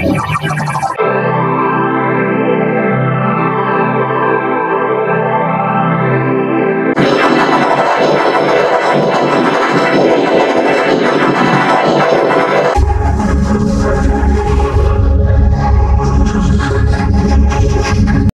you.